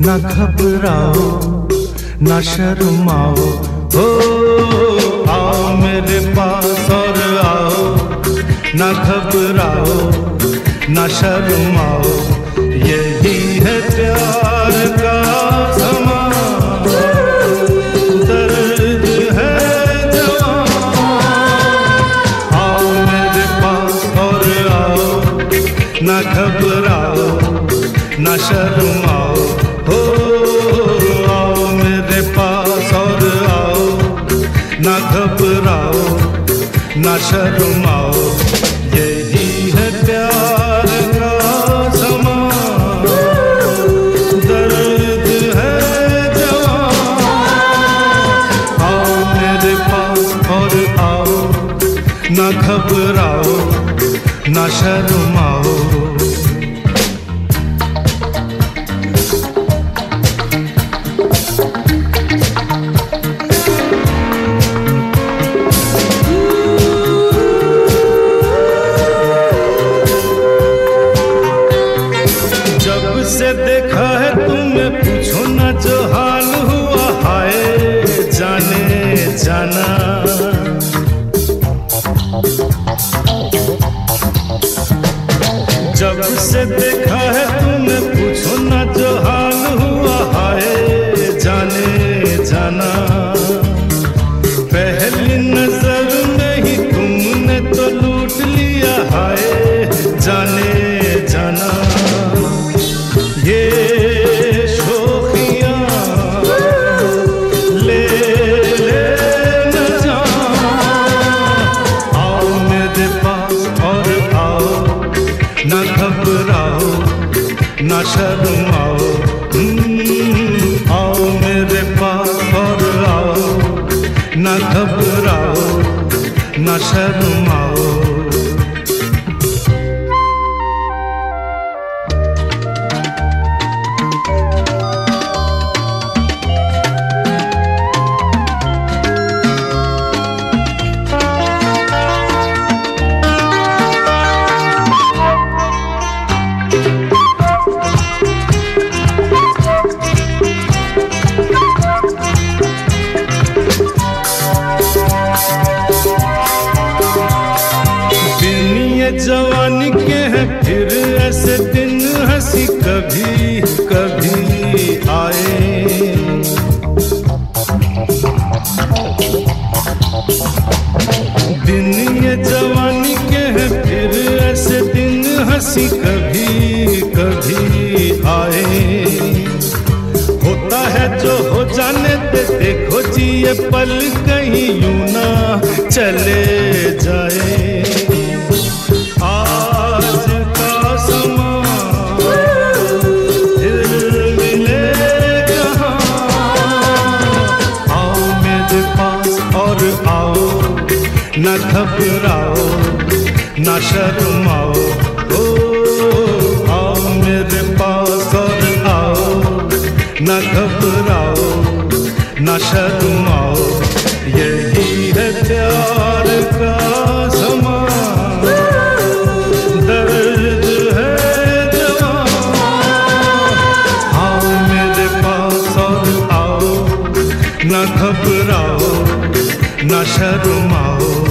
न घबराओ, न शर्माओ। हो आओ मेरे पास और आओ। न घबराओ, न शर्माओ। यही है प्यार का समा। न घबराओ न शर्माओ हो, आओ मेरे पास और आओ। न घबराओ, न शर्माओ। यही है प्यार दर्द है जवां आओ मेरे पास और आओ। न घबराओ, न शर्माओ। से देखा है तुम्हें पूछो ना जो हाल हुआ, हाय जाने जाना। जब से देखा है तुमने, पूछो ना जो हाल हुआ, हाय जाने जाना। पहली नज़र में ही तुमने तो लूट लिया, हाय जाने। न शर्माओ हम्म, आओ मेरे पास और आओ। न घबराओ न शर्माओ फिर ऐसे दिन हँसी कभी कभी आए। दिन ये जवानी के हैं, फिर ऐसे दिन हँसी कभी कभी आए। होता है जो हो जाने दे, देखो जी ये पल कहीं यूँ ना चले। न घबराओ, न शर्माओ। ओ, आओ मेरे पास और आओ। न घबराओ, न शर्माओ। यही है प्यार का दर्द है मेरे पास आओ। न घबराओ, न शर्माओ।